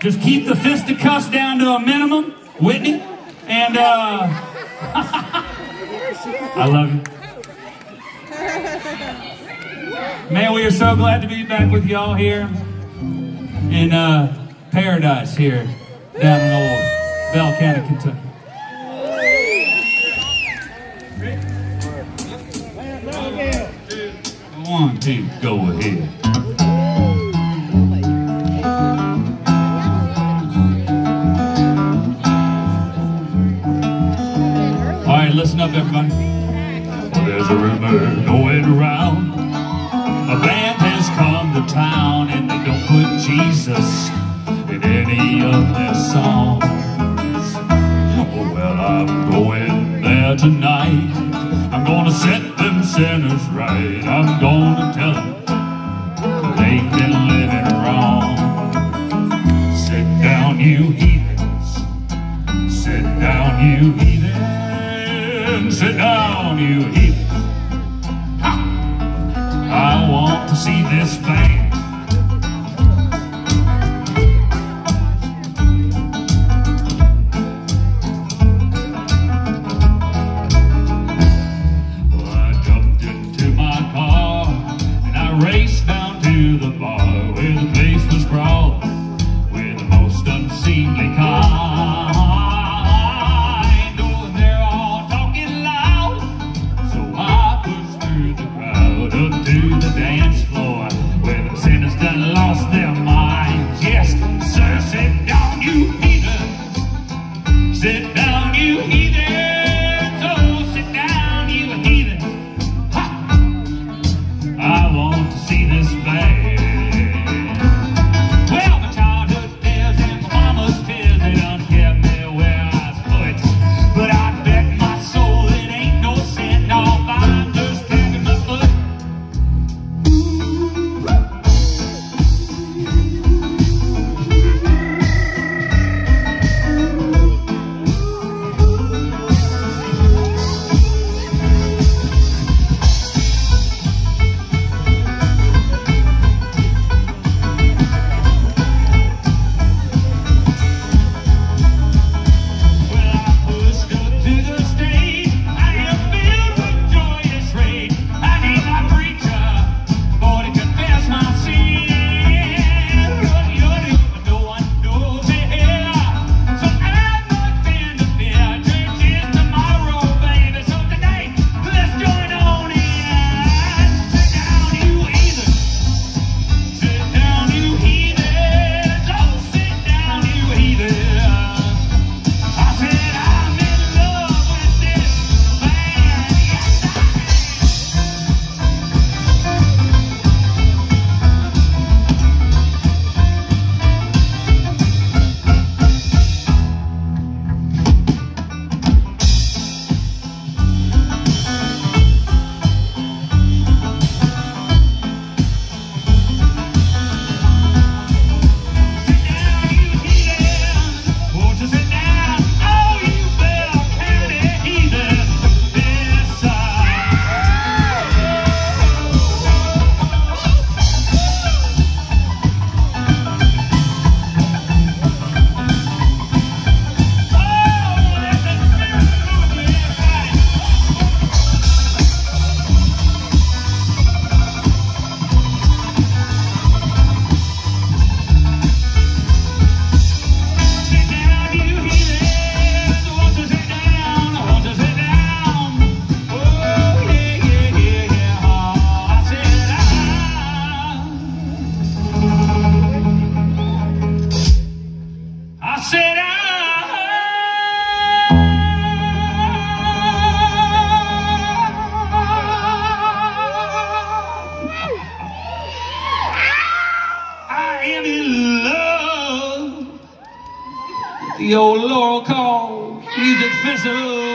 Just keep the fisticuffs down to a minimum, Whitney. And uh, I love you. Man, we are so glad to be back with y'all here in uh, paradise here down in old Bell County, Kentucky. One, two, go ahead. Right, listen up, everybody. There's a rumor going around. A band has come to town and they don't put Jesus in any of their songs. Oh, well, I'm going there tonight. I'm gonna set them sinners right. I'm gonna tell them they've been living wrong. Sit down, you heathens. Sit down, you heathens. Sit down, you. Ha! I want to see this band. I. Said I. I am in love. The old Laurel Cove Music Festival.